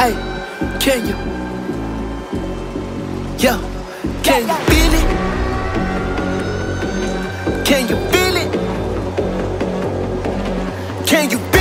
Hey, can you? Yeah, can you feel it? Can you feel it? Can you feel it?